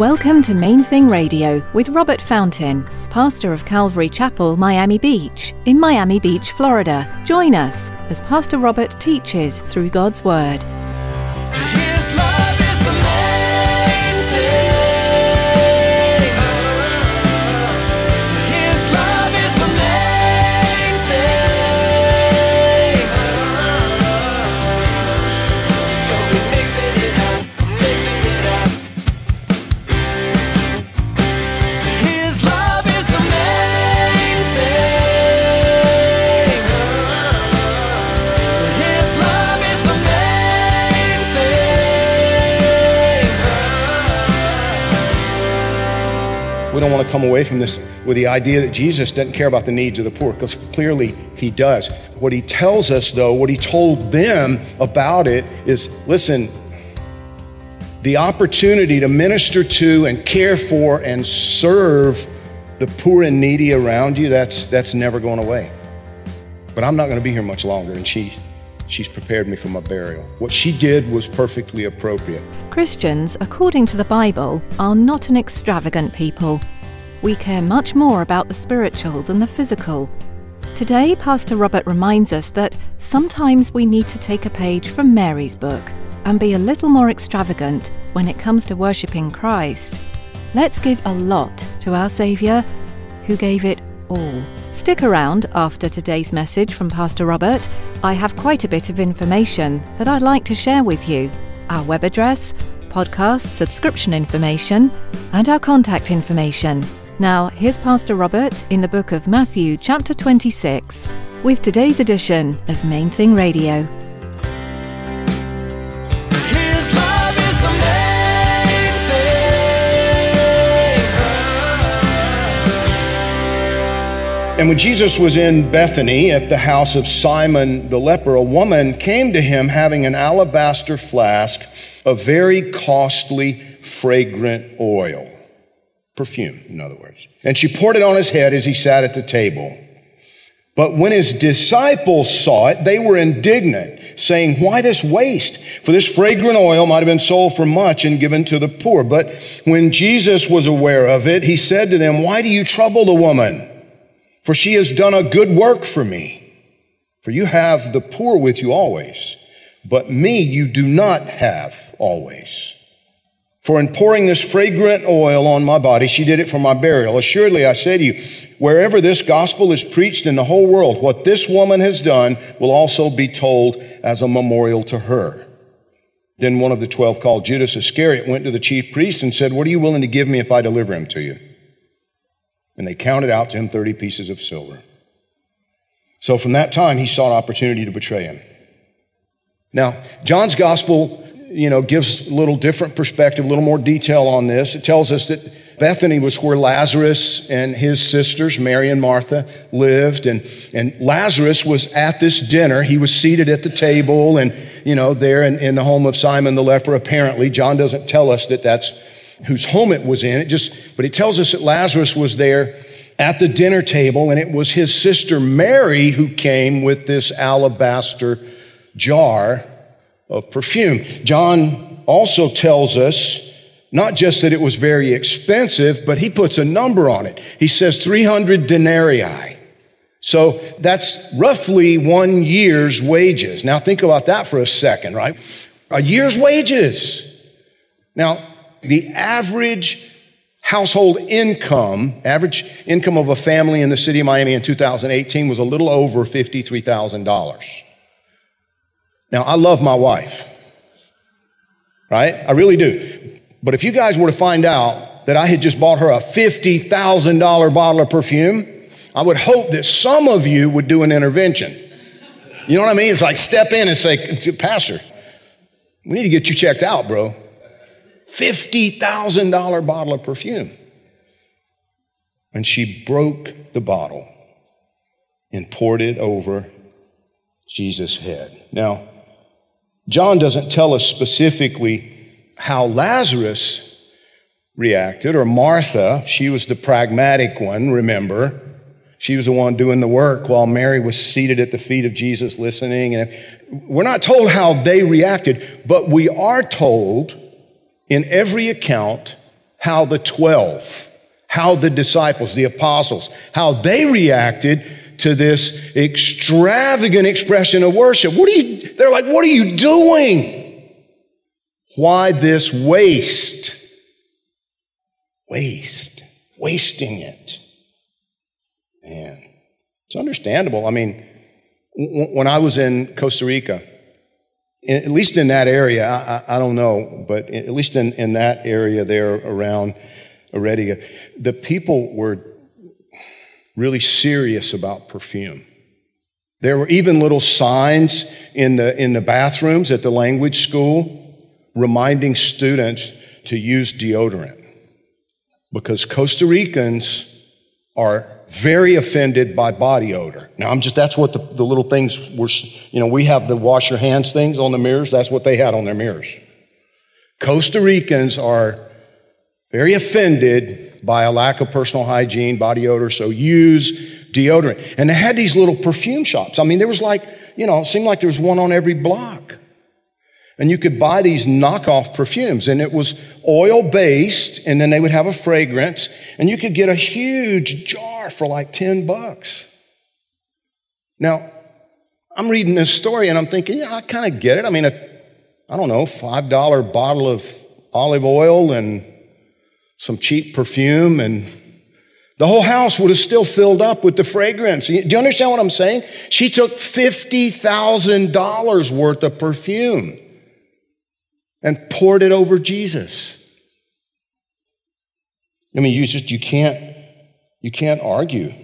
Welcome to Main Thing Radio with Robert Fountain, pastor of Calvary Chapel, Miami Beach, in Miami Beach, Florida. Join us as Pastor Robert teaches through God's Word. Come away from this with the idea that Jesus doesn't care about the needs of the poor, because clearly he does. What he tells us, though, what he told them about it is listen, the opportunity to minister to and care for and serve the poor and needy around you, that's, that's never going away. But I'm not going to be here much longer, and she, she's prepared me for my burial. What she did was perfectly appropriate. Christians, according to the Bible, are not an extravagant people. We care much more about the spiritual than the physical. Today, Pastor Robert reminds us that sometimes we need to take a page from Mary's book and be a little more extravagant when it comes to worshipping Christ. Let's give a lot to our Saviour, who gave it all. Stick around after today's message from Pastor Robert. I have quite a bit of information that I'd like to share with you our web address, podcast subscription information, and our contact information. Now, here's Pastor Robert in the book of Matthew, chapter 26, with today's edition of Main Thing Radio. His love is the main thing. And when Jesus was in Bethany at the house of Simon the leper, a woman came to him having an alabaster flask of very costly, fragrant oil. Perfume, in other words. And she poured it on his head as he sat at the table. But when his disciples saw it, they were indignant, saying, Why this waste? For this fragrant oil might have been sold for much and given to the poor. But when Jesus was aware of it, he said to them, Why do you trouble the woman? For she has done a good work for me. For you have the poor with you always, but me you do not have always. For in pouring this fragrant oil on my body, she did it for my burial. Assuredly, I say to you, wherever this gospel is preached in the whole world, what this woman has done will also be told as a memorial to her. Then one of the twelve, called Judas Iscariot, went to the chief priests and said, What are you willing to give me if I deliver him to you? And they counted out to him 30 pieces of silver. So from that time, he sought opportunity to betray him. Now, John's gospel, you know, gives a little different perspective, a little more detail on this. It tells us that Bethany was where Lazarus and his sisters, Mary and Martha, lived. And, and Lazarus was at this dinner. He was seated at the table and, you know, there in, in the home of Simon the leper, apparently. John doesn't tell us that that's whose home it was in. It just, but he tells us that Lazarus was there at the dinner table, and it was his sister Mary who came with this alabaster jar of perfume. John also tells us not just that it was very expensive, but he puts a number on it. He says 300 denarii. So that's roughly one year's wages. Now think about that for a second, right? A year's wages. Now, the average household income, average income of a family in the city of Miami in 2018 was a little over $53,000. Now, I love my wife, right? I really do. But if you guys were to find out that I had just bought her a $50,000 bottle of perfume, I would hope that some of you would do an intervention. You know what I mean? It's like step in and say, Pastor, we need to get you checked out, bro. $50,000 bottle of perfume. And she broke the bottle and poured it over Jesus' head. Now, John doesn't tell us specifically how Lazarus reacted, or Martha. She was the pragmatic one, remember. She was the one doing the work while Mary was seated at the feet of Jesus listening. And we're not told how they reacted, but we are told in every account how the 12, how the disciples, the apostles, how they reacted to this extravagant expression of worship. What are you, they're like, what are you doing? Why this waste? Waste. Wasting it. Man, it's understandable. I mean, w- when I was in Costa Rica, at least in that area, I, I, I don't know, but at least in, in that area there around Heredia, the people were really serious about perfume. There were even little signs in the, in the bathrooms at the language school reminding students to use deodorant because Costa Ricans are very offended by body odor. Now, I'm just, that's what the, the little things were, you know, we have the wash your hands things on the mirrors. That's what they had on their mirrors. Costa Ricans are very offended by a lack of personal hygiene, body odor, so use deodorant. And they had these little perfume shops. I mean, there was like, you know, it seemed like there was one on every block. And you could buy these knockoff perfumes, and it was oil based, and then they would have a fragrance, and you could get a huge jar for like 10 bucks. Now, I'm reading this story and I'm thinking, yeah, I kind of get it. I mean, a, I don't know, $5 bottle of olive oil and some cheap perfume, and the whole house would have still filled up with the fragrance. Do you understand what I'm saying? She took $50,000 worth of perfume and poured it over Jesus. I mean, you just, you can't, you can't argue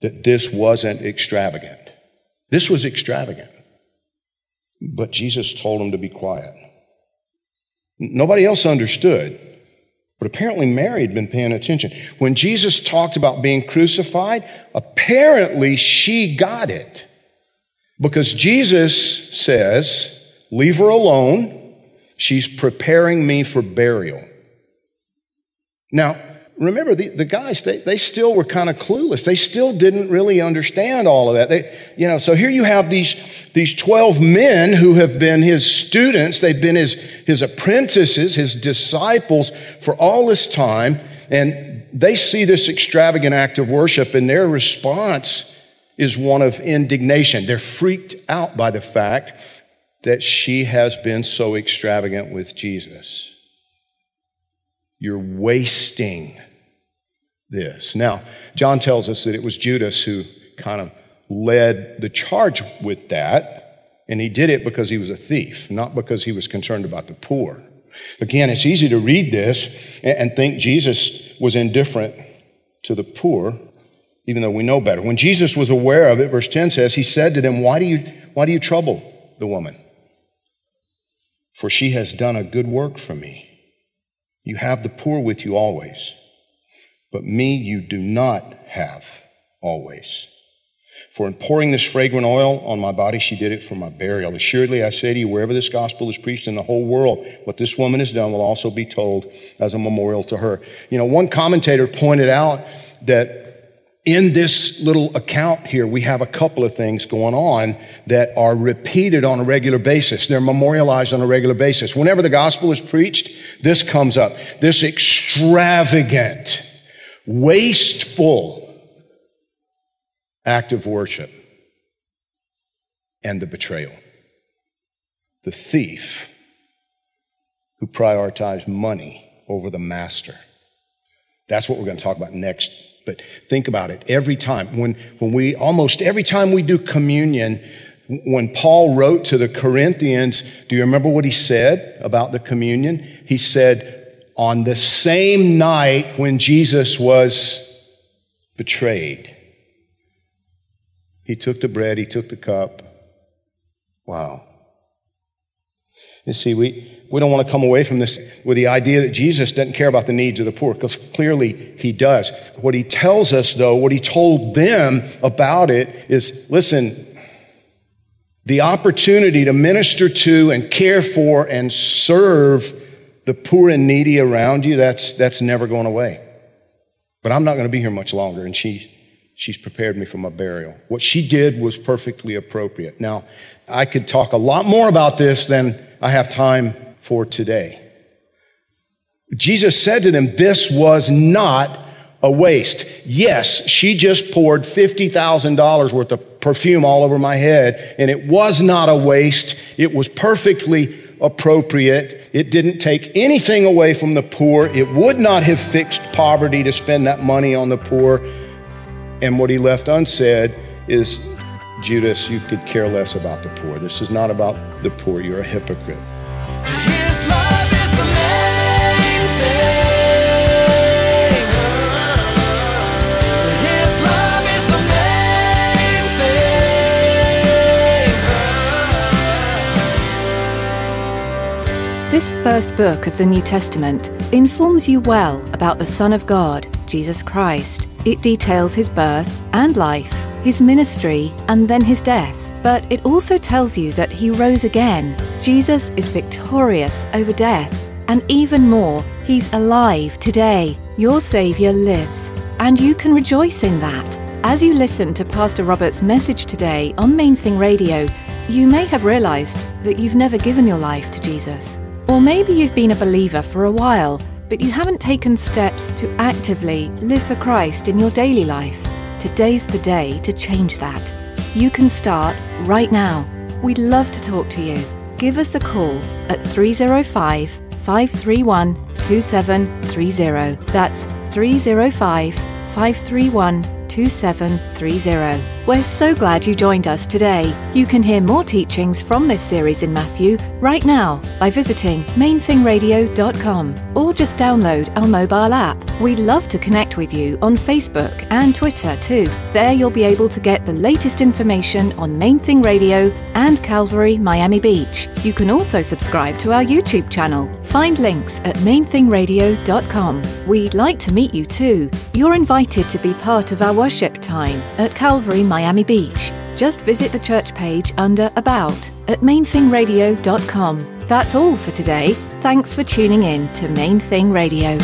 that this wasn't extravagant. This was extravagant. But Jesus told him to be quiet. Nobody else understood. But apparently, Mary had been paying attention. When Jesus talked about being crucified, apparently she got it. Because Jesus says, Leave her alone. She's preparing me for burial. Now, remember, the, the guys, they, they still were kind of clueless. They still didn't really understand all of that. They, you know, so here you have these, these 12 men who have been his students. They've been his, his apprentices, his disciples for all this time. And they see this extravagant act of worship, and their response is one of indignation. They're freaked out by the fact that she has been so extravagant with Jesus. You're wasting this. Now, John tells us that it was Judas who kind of led the charge with that, and he did it because he was a thief, not because he was concerned about the poor. Again, it's easy to read this and think Jesus was indifferent to the poor, even though we know better. When Jesus was aware of it, verse 10 says, He said to them, Why do you, why do you trouble the woman? For she has done a good work for me. You have the poor with you always, but me you do not have always. For in pouring this fragrant oil on my body, she did it for my burial. Assuredly, I say to you, wherever this gospel is preached in the whole world, what this woman has done will also be told as a memorial to her. You know, one commentator pointed out that in this little account here, we have a couple of things going on that are repeated on a regular basis. They're memorialized on a regular basis. Whenever the gospel is preached, this comes up. This extravagant, wasteful act of worship and the betrayal. The thief who prioritized money over the master. That's what we're going to talk about next but think about it. Every time, when, when we, almost every time we do communion, when Paul wrote to the Corinthians, do you remember what he said about the communion? He said, on the same night when Jesus was betrayed, he took the bread, he took the cup. Wow. You see, we, we don't want to come away from this with the idea that Jesus doesn't care about the needs of the poor, because clearly he does. What he tells us, though, what he told them about it is listen, the opportunity to minister to and care for and serve the poor and needy around you, that's, that's never going away. But I'm not going to be here much longer, and she, she's prepared me for my burial. What she did was perfectly appropriate. Now, I could talk a lot more about this than I have time for today. Jesus said to them, This was not a waste. Yes, she just poured $50,000 worth of perfume all over my head, and it was not a waste. It was perfectly appropriate. It didn't take anything away from the poor. It would not have fixed poverty to spend that money on the poor. And what he left unsaid is, Judas, you could care less about the poor. This is not about the poor. You're a hypocrite. This first book of the New Testament informs you well about the Son of God, Jesus Christ. It details his birth and life, his ministry, and then his death. But it also tells you that he rose again. Jesus is victorious over death. And even more, he's alive today. Your Saviour lives. And you can rejoice in that. As you listen to Pastor Robert's message today on Main Thing Radio, you may have realized that you've never given your life to Jesus. Or maybe you've been a believer for a while, but you haven't taken steps to actively live for Christ in your daily life. Today's the day to change that. You can start right now. We'd love to talk to you. Give us a call at 305 531 2730. That's 305 531 2730. We're so glad you joined us today. You can hear more teachings from this series in Matthew right now by visiting mainthingradio.com or just download our mobile app. We'd love to connect with you on Facebook and Twitter too. There you'll be able to get the latest information on Main Thing Radio and Calvary Miami Beach. You can also subscribe to our YouTube channel. Find links at mainthingradio.com. We'd like to meet you too. You're invited to be part of our worship time at Calvary Miami Beach. Just visit the church page under About at mainthingradio.com. That's all for today. Thanks for tuning in to Main Thing Radio.